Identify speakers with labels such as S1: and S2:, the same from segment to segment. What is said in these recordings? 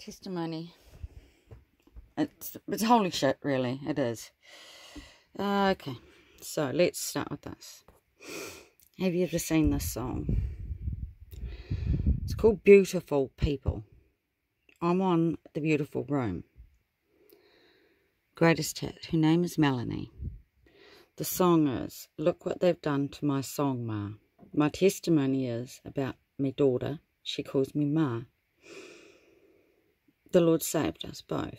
S1: testimony. It's, it's holy shit, really. It is. Uh, okay, so let's start with this. Have you ever seen this song? It's called Beautiful People. I'm on The Beautiful Room. Greatest hit. Her name is Melanie. The song is Look What They've Done to My Song, Ma. My testimony is about my daughter. She calls me Ma. The Lord saved us both.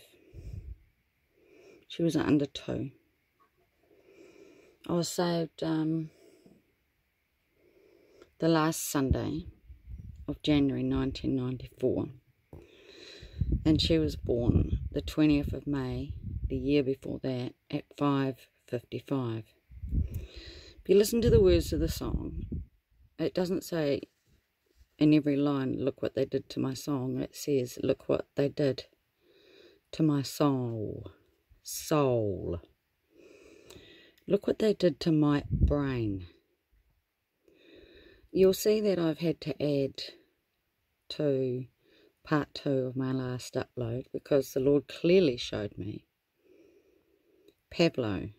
S1: She was under two. I was saved um, the last Sunday of January 1994. And she was born the 20th of May, the year before that, at 5.55. If you listen to the words of the song, it doesn't say in every line, look what they did to my song. It says, look what they did to my soul. Soul. Look what they did to my brain. You'll see that I've had to add to part two of my last upload because the Lord clearly showed me Pavlov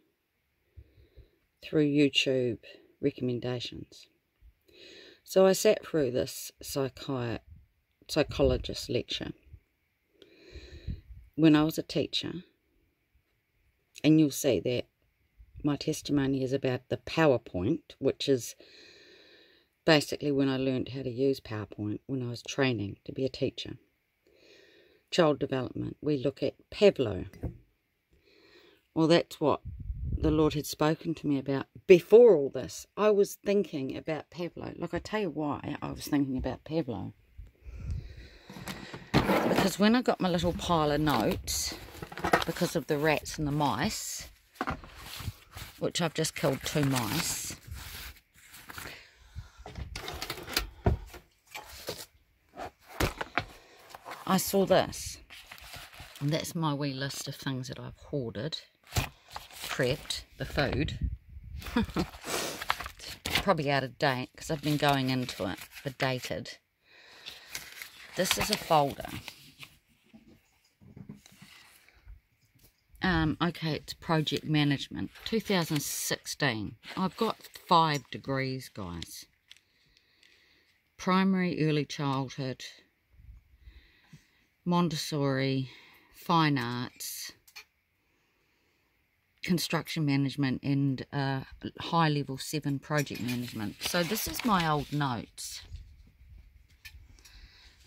S1: through YouTube recommendations. So I sat through this psychi- psychologist lecture when I was a teacher, and you'll see that my testimony is about the PowerPoint, which is basically when I learned how to use PowerPoint when I was training to be a teacher. Child development, we look at Pavlov. Well, that's what the Lord had spoken to me about before all this. I was thinking about Pavlov. Look, I tell you why I was thinking about Pavlov. Because when I got my little pile of notes, because of the rats and the mice, which I've just killed two mice, I saw this. And that's my wee list of things that I've hoarded, prepped, the food. probably out of date because I've been going into it, the dated. This is a folder. Um, okay, it's project management, 2016. I've got five degrees, guys. Primary early childhood, Montessori, fine arts, construction management, and uh, high level seven project management. So this is my old notes.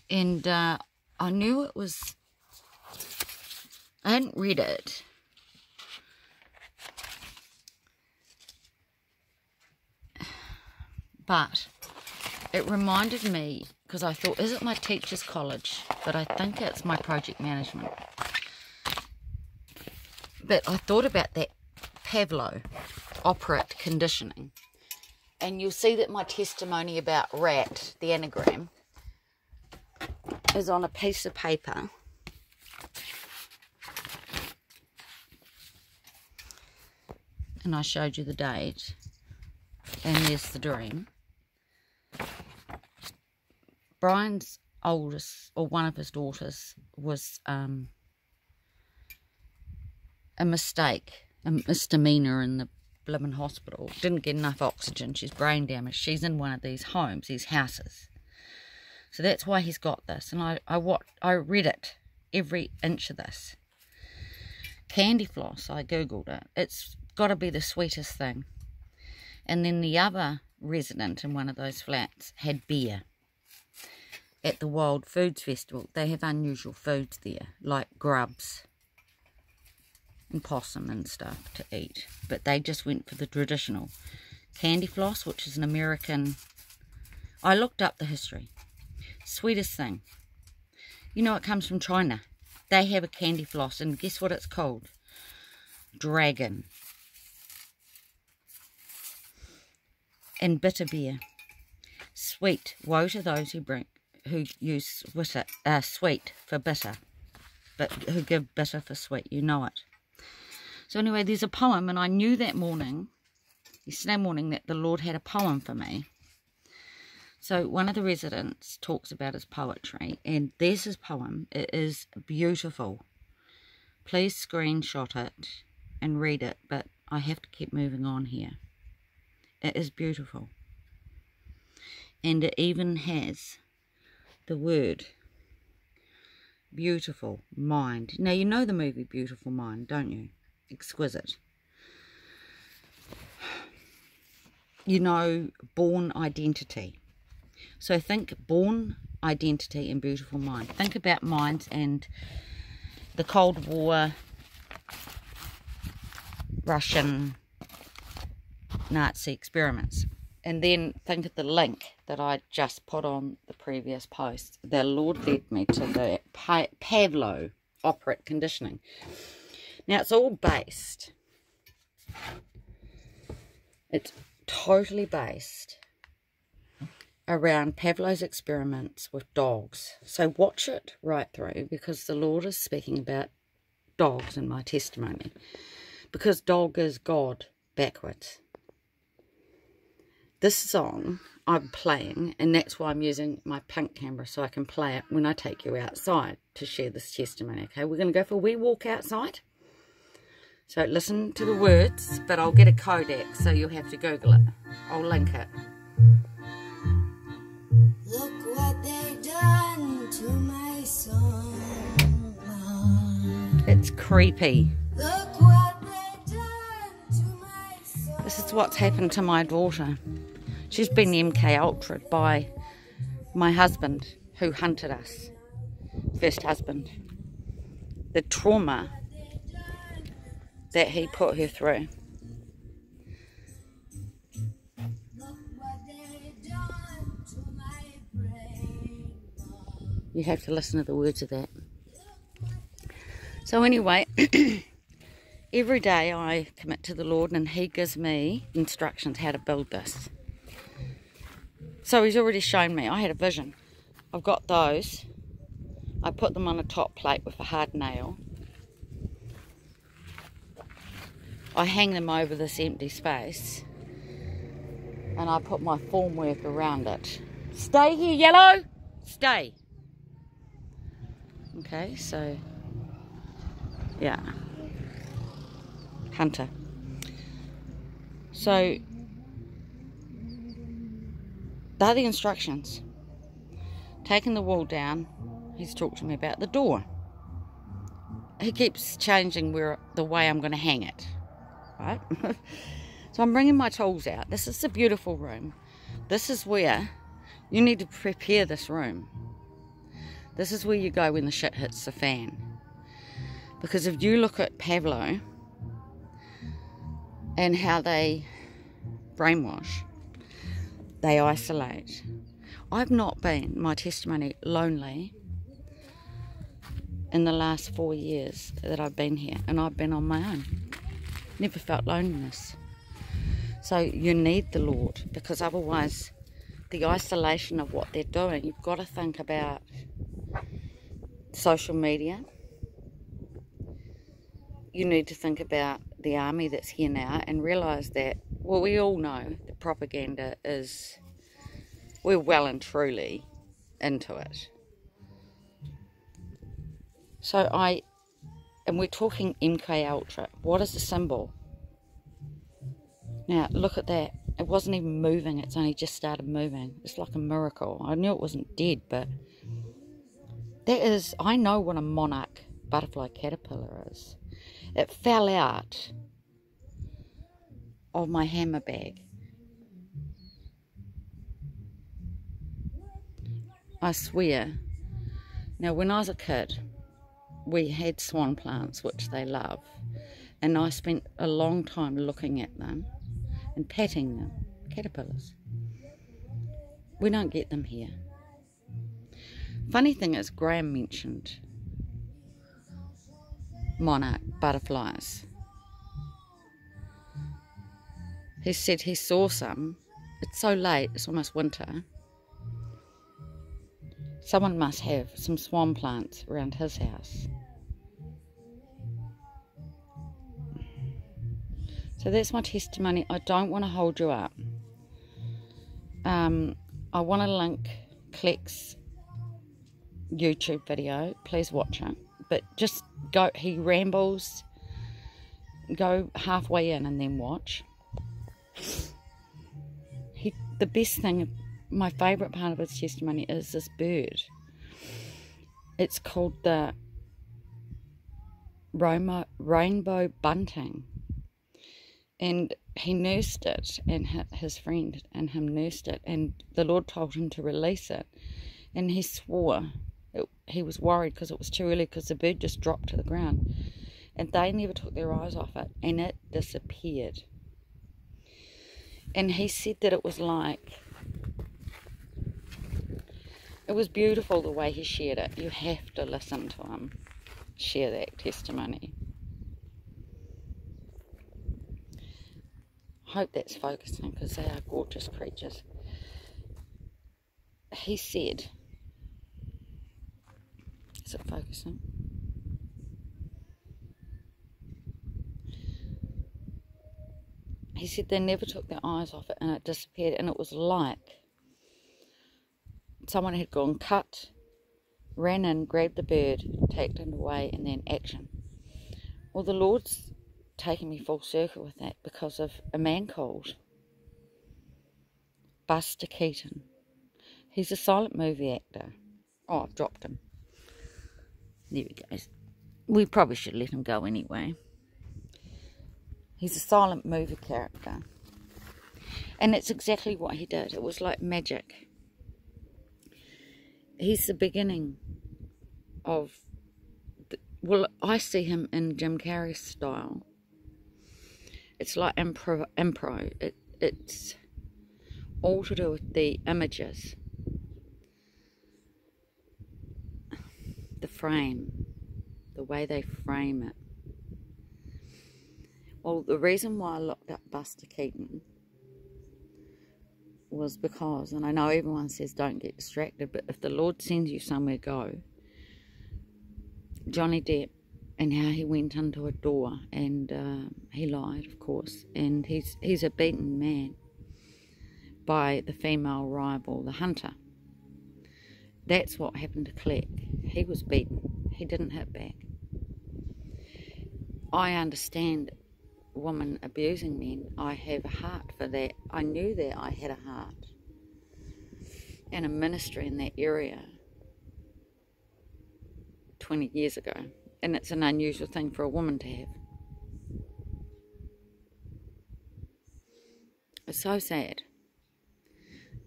S1: And uh, I knew it was, I hadn't read it. But it reminded me because I thought, is it my teacher's college? But I think it's my project management. But I thought about that Pavlov operant conditioning. And you'll see that my testimony about rat, the anagram, is on a piece of paper. And I showed you the date. And there's the dream. Brian's oldest, or one of his daughters, was um, a mistake, a misdemeanor in the Blimmin hospital. Didn't get enough oxygen. She's brain damaged. She's in one of these homes, these houses. So that's why he's got this. And I, I, what, I read it, every inch of this. Candy floss, I googled it. It's got to be the sweetest thing. And then the other resident in one of those flats had beer at the Wild Foods Festival. They have unusual foods there, like grubs and possum and stuff to eat. But they just went for the traditional. Candy floss, which is an American... I looked up the history. Sweetest thing. You know it comes from China. They have a candy floss, and guess what it's called? Dragon. And bitter beer. Sweet. Woe to those who bring who use uh, sweet for bitter, but who give bitter for sweet. You know it. So anyway, there's a poem, and I knew that morning, yesterday morning, that the Lord had a poem for me. So one of the residents talks about his poetry, and there's his poem. It is beautiful. Please screenshot it and read it, but I have to keep moving on here. It is beautiful. And it even has the word beautiful mind. Now, you know the movie Beautiful Mind, don't you? Exquisite. You know Bourne Identity. So think Bourne Identity and Beautiful Mind. Think about minds and the Cold War Russian Nazi experiments. And then think of the link that I just put on the previous post. The Lord led me to the pa Pavlov operant conditioning. Now it's all based, it's totally based around Pavlov's experiments with dogs. So watch it right through because the Lord is speaking about dogs in my testimony. Because dog is God backwards. This song I'm playing, and that's why I'm using my pink camera so I can play it when I take you outside to share this testimony. Okay, we're going to go for a wee walk outside. So listen to the words, but I'll get a codec, so you'll have to Google it. I'll link it. Look what they done to my son. It's creepy. This is what's happened to my daughter. She's been MK Ultra by my husband who hunted us. First husband. The trauma that he put her through. You have to listen to the words of that. So anyway, every day I commit to the Lord and he gives me instructions how to build this. So he's already shown me. I had a vision. I've got those. I put them on a top plate with a hard nail. I hang them over this empty space and I put my formwork around it. Stay here, yellow! Stay! Okay, so yeah, Hunter. So they're the instructions. Taking the wall down, he's talked to me about the door. He keeps changing where the way I'm going to hang it right? so I'm bringing my tools out. This is a beautiful room. This is where you need to prepare this room. This is where you go when the shit hits the fan. Because if you look at Pavlov and how they brainwash, they isolate. I've not been, my testimony, lonely in the last four years that I've been here, and I've been on my own never felt loneliness. So you need the Lord because otherwise, the isolation of what they're doing, you've got to think about social media. You need to think about the army that's here now and realise that, well, we all know that propaganda is, we're well and truly into it. So I and we're talking MK Ultra. What is the symbol? Now, look at that. It wasn't even moving. It's only just started moving. It's like a miracle. I knew it wasn't dead, but that is, I know what a monarch butterfly caterpillar is. It fell out of my hammer bag. I swear. Now, when I was a kid, we had swan plants, which they love, and I spent a long time looking at them and patting them, caterpillars. We don't get them here. Funny thing is, Graham mentioned monarch butterflies. He said he saw some. It's so late, it's almost winter. Someone must have some swan plants around his house. So that's my testimony. I don't want to hold you up. Um, I want to link Kleck's YouTube video. Please watch it. But just go, he rambles. Go halfway in and then watch. He, the best thing, my favourite part of his testimony is this bird. It's called the Roma, rainbow bunting. And he nursed it, and his friend and him nursed it, and the Lord told him to release it. And he swore it, he was worried because it was too early because the bird just dropped to the ground. And they never took their eyes off it, and it disappeared. And he said that it was like it was beautiful the way he shared it. You have to listen to him share that testimony. Hope that's focusing because they are gorgeous creatures. He said, Is it focusing? He said they never took their eyes off it and it disappeared, and it was like someone had gone cut ran in, grabbed the bird, tacked it away, and then action. Well, the Lord's taken me full circle with that because of a man called Buster Keaton. He's a silent movie actor. Oh, I've dropped him. There he goes. We probably should let him go anyway. He's a silent movie character. And it's exactly what he did. It was like magic. He's the beginning of, well, I see him in Jim Carrey style. It's like impro, impro. It, it's all to do with the images, the frame, the way they frame it. Well, the reason why I looked up Buster Keaton was because, and I know everyone says don't get distracted, but if the Lord sends you somewhere, go. Johnny Depp and how he went into a door and uh, he lied, of course, and he's he's a beaten man by the female rival, the hunter. That's what happened to Kleck. He was beaten. He didn't hit back. I understand women abusing men. I have a heart for that. I knew that I had a heart and a ministry in that area 20 years ago, and it's an unusual thing for a woman to have. It's so sad.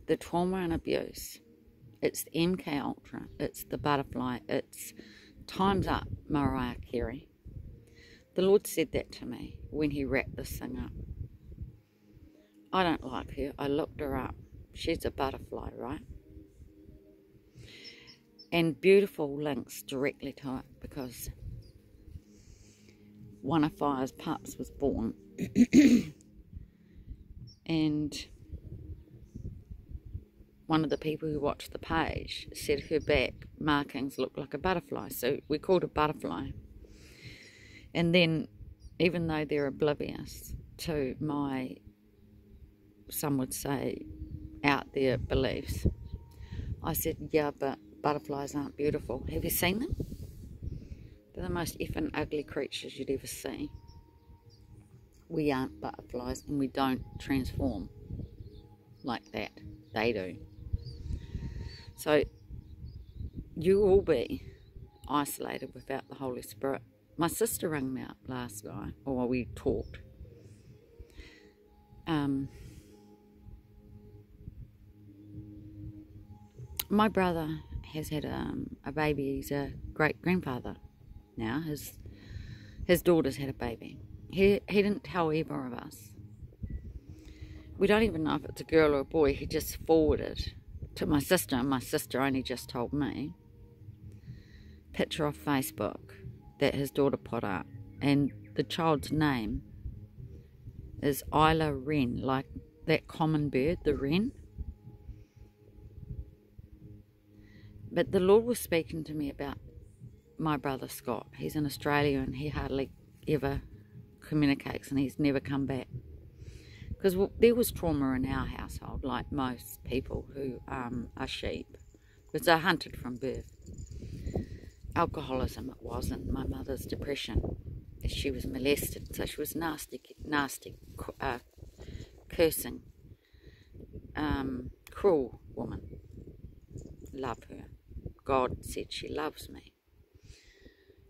S1: The trauma and abuse. It's the MK Ultra. It's the butterfly. It's time's up, Mariah Carey. The Lord said that to me when He wrapped this thing up. I don't like her. I looked her up. She's a butterfly, right? and beautiful links directly to it because one of Fire's pups was born and one of the people who watched the page said her back markings looked like a butterfly so we called it butterfly and then even though they're oblivious to my some would say out there beliefs I said yeah but butterflies aren't beautiful. Have you seen them? They're the most effing ugly creatures you'd ever see. We aren't butterflies and we don't transform like that. They do. So you will be isolated without the Holy Spirit. My sister rang me up last night, or we talked. Um, my brother has had um, a baby. He's a great grandfather now. His his daughter's had a baby. He he didn't tell either of us. We don't even know if it's a girl or a boy. He just forwarded to my sister, and my sister only just told me. Picture off Facebook that his daughter put up, and the child's name is Isla Wren, like that common bird, the wren. But the Lord was speaking to me about my brother Scott. He's in Australia and he hardly ever communicates and he's never come back. Because there was trauma in our household, like most people who um, are sheep, because they're hunted from birth. Alcoholism it wasn't. My mother's depression. She was molested, so she was nasty, nasty, uh, cursing, um, cruel woman. Love her. God said she loves me.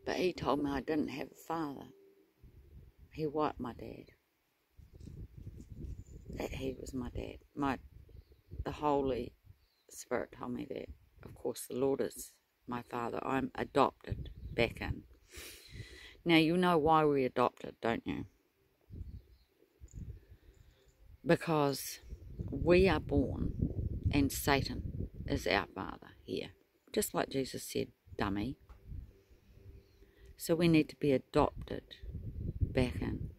S1: But he told me I didn't have a father. He wiped my dad. That he was my dad. My the Holy Spirit told me that. Of course the Lord is my father. I'm adopted back in. Now you know why we adopted, don't you? Because we are born and Satan is our father here. Just like Jesus said, dummy. So we need to be adopted back in.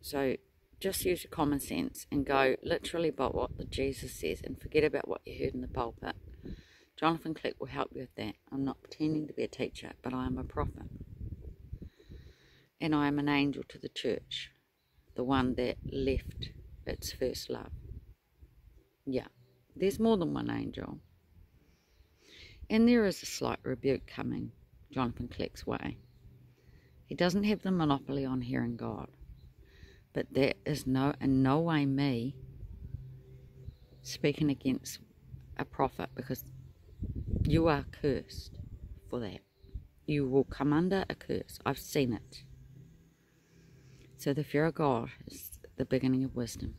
S1: So just use your common sense and go literally by what the Jesus says and forget about what you heard in the pulpit. Jonathan Kleck will help you with that. I'm not pretending to be a teacher, but I am a prophet. And I am an angel to the church, the one that left its first love. Yeah, there's more than one angel. And there is a slight rebuke coming Jonathan Kleck's way. He doesn't have the monopoly on hearing God. But that is no in no way me speaking against a prophet because you are cursed for that. You will come under a curse. I've seen it. So the fear of God is the beginning of wisdom.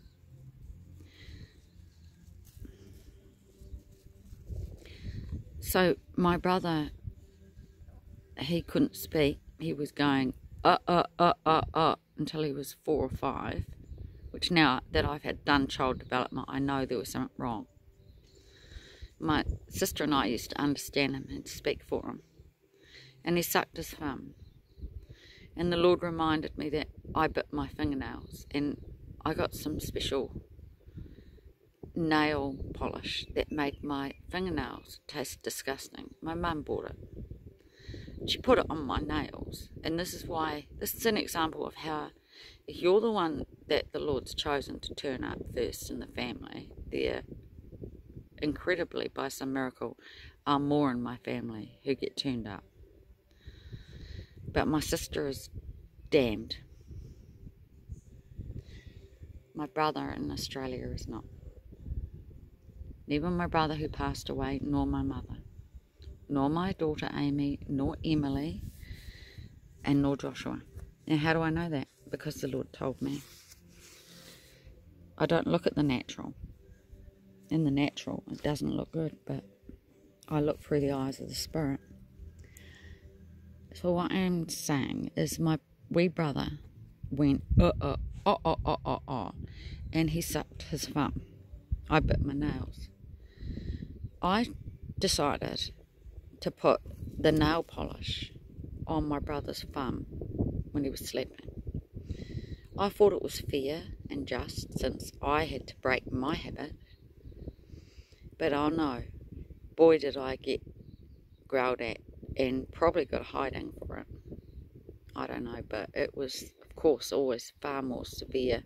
S1: So my brother, he couldn't speak. He was going, uh, uh, uh, uh, uh, until he was four or five, which now that I've had done child development, I know there was something wrong. My sister and I used to understand him and speak for him. And he sucked his thumb. And the Lord reminded me that I bit my fingernails and I got some special nail polish that made my fingernails taste disgusting. My mum bought it she put it on my nails. And this is why, this is an example of how if you're the one that the Lord's chosen to turn up first in the family, there incredibly, by some miracle, are more in my family who get turned up. But my sister is damned. My brother in Australia is not. Neither my brother who passed away, nor my mother nor my daughter Amy, nor Emily, and nor Joshua. Now, how do I know that? Because the Lord told me. I don't look at the natural. In the natural, it doesn't look good, but I look through the eyes of the Spirit. So, what I'm saying is, my wee brother went, uh, uh, uh, uh, uh, uh, uh, and he sucked his thumb. I bit my nails. I decided to put the nail polish on my brother's thumb when he was sleeping. I thought it was fair and just since I had to break my habit. But oh no, boy did I get growled at and probably got a hiding for it. I don't know, but it was, of course, always far more severe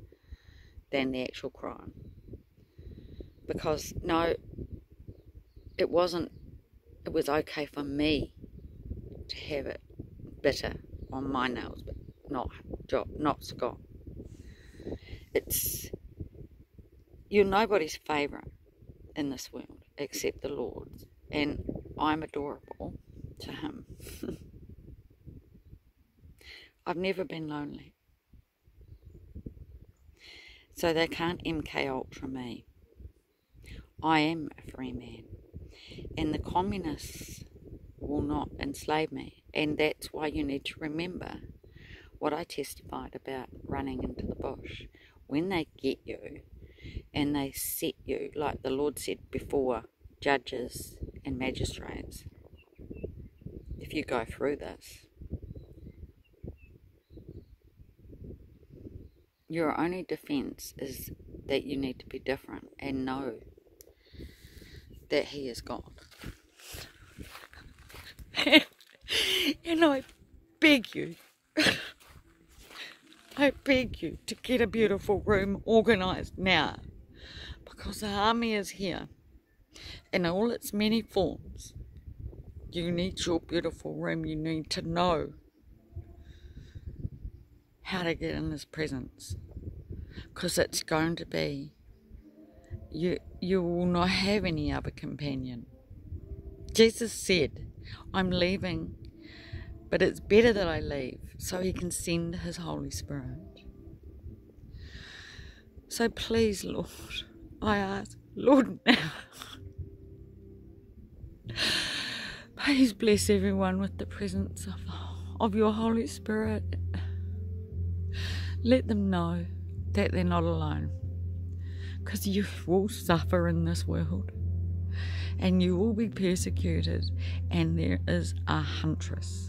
S1: than the actual crime. Because, no, it wasn't it was okay for me to have it bitter on my nails, but not not Scott. It's you're nobody's favourite in this world except the Lord's, and I'm adorable to Him. I've never been lonely, so they can't MK Ultra me. I am a free man and the communists will not enslave me. And that's why you need to remember what I testified about running into the bush. When they get you and they set you, like the Lord said before, judges and magistrates, if you go through this, your only defense is that you need to be different and know that he is gone. and I beg you, I beg you to get a beautiful room organised now because the army is here in all its many forms. You need your beautiful room. You need to know how to get in His presence because it's going to be you you will not have any other companion. Jesus said, I'm leaving, but it's better that I leave so he can send his Holy Spirit. So please, Lord, I ask, Lord, now, please bless everyone with the presence of, of your Holy Spirit. Let them know that they're not alone because you will suffer in this world. And you will be persecuted, and there is a huntress